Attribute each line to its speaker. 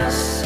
Speaker 1: us.